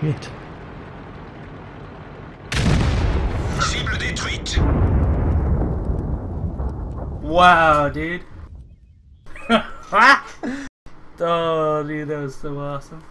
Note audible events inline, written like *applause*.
shit. Cible détruite. Wow, dude. oh, *laughs* dude, that was so awesome.